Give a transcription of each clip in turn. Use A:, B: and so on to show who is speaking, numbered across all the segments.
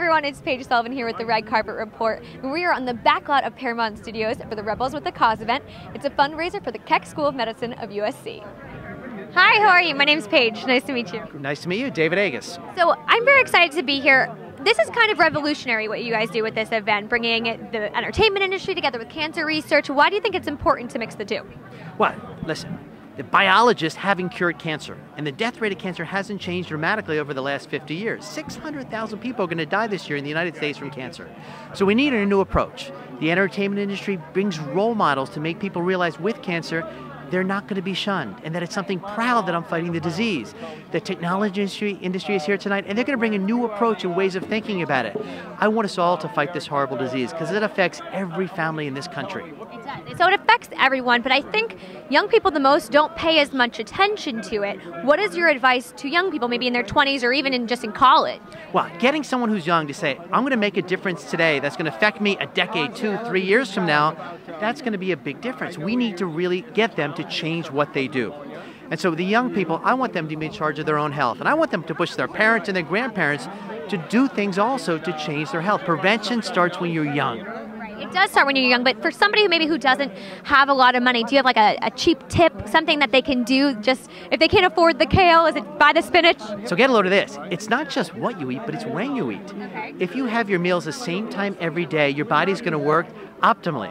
A: everyone, it's Paige Sullivan here with the Red Carpet Report. We are on the back lot of Paramount Studios for the Rebels with the Cause event. It's a fundraiser for the Keck School of Medicine of USC. Hi, how are you? My name's Paige. Nice to meet you.
B: Nice to meet you, David Agus.
A: So I'm very excited to be here. This is kind of revolutionary what you guys do with this event, bringing the entertainment industry together with cancer research. Why do you think it's important to mix the two?
B: Well, listen, the biologists haven't cured cancer, and the death rate of cancer hasn't changed dramatically over the last 50 years. 600,000 people are going to die this year in the United States from cancer. So we need a new approach. The entertainment industry brings role models to make people realize with cancer, they're not going to be shunned and that it's something proud that I'm fighting the disease. The technology industry, industry is here tonight and they're going to bring a new approach and ways of thinking about it. I want us all to fight this horrible disease because it affects every family in this country.
A: It does. So it affects everyone, but I think young people the most don't pay as much attention to it. What is your advice to young people, maybe in their 20s or even in just in college?
B: Well, getting someone who's young to say, I'm going to make a difference today that's going to affect me a decade, two, three years from now, that's going to be a big difference. We need to really get them to change what they do. And so the young people, I want them to be in charge of their own health. And I want them to push their parents and their grandparents to do things also to change their health. Prevention starts when you're young.
A: It does start when you're young, but for somebody who maybe who doesn't have a lot of money, do you have like a, a cheap tip, something that they can do just if they can't afford the kale, is it buy the spinach?
B: So get a load of this. It's not just what you eat, but it's when you eat. If you have your meals the same time every day, your body's going to work optimally.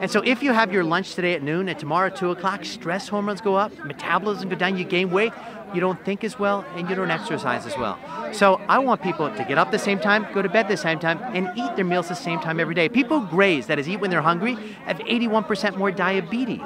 B: And so if you have your lunch today at noon and tomorrow at 2 o'clock, stress hormones go up, metabolism go down, you gain weight, you don't think as well, and you don't exercise as well. So I want people to get up the same time, go to bed the same time, and eat their meals the same time every day. People who graze, that is eat when they're hungry, have 81% more diabetes.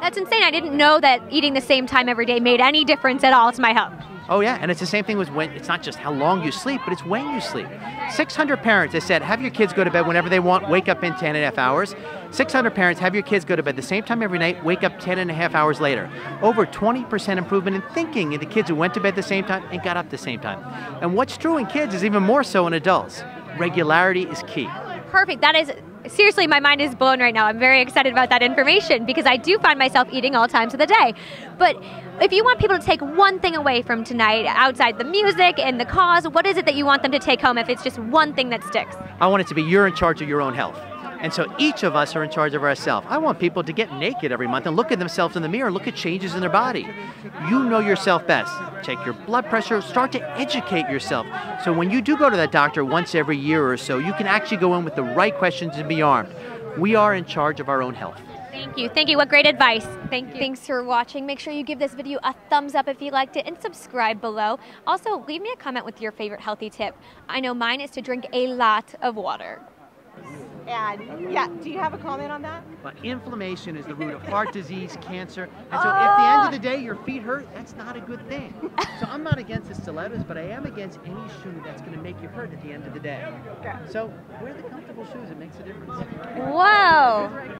A: That's insane. I didn't know that eating the same time every day made any difference at all to my health.
B: Oh yeah, and it's the same thing with when it's not just how long you sleep, but it's when you sleep. 600 parents have said have your kids go to bed whenever they want, wake up in 10 and a half hours. 600 parents have your kids go to bed the same time every night, wake up 10 and a half hours later. Over 20% improvement in thinking in the kids who went to bed the same time and got up the same time. And what's true in kids is even more so in adults. Regularity is key.
A: Perfect. That is seriously, my mind is blown right now. I'm very excited about that information because I do find myself eating all times of the day. But if you want people to take one thing away from tonight, outside the music and the cause, what is it that you want them to take home if it's just one thing that sticks?
B: I want it to be you're in charge of your own health. And so each of us are in charge of ourselves. I want people to get naked every month and look at themselves in the mirror and look at changes in their body. You know yourself best. Check your blood pressure, start to educate yourself. So when you do go to that doctor once every year or so, you can actually go in with the right questions and be armed. We are in charge of our own health.
A: Thank you. Thank you. What great advice. Thank you. Thanks for watching. Make sure you give this video a thumbs up if you liked it and subscribe below. Also, leave me a comment with your favorite healthy tip. I know mine is to drink a lot of water.
C: And yeah, do you have a comment on that?
B: But inflammation is the root of heart disease, cancer. And so if at the end of the day your feet hurt, that's not a good thing. So I'm not against the stilettos, but I am against any shoe that's going to make you hurt at the end of the day.
C: Okay.
B: So wear the comfortable shoes. It makes a difference.
A: Whoa.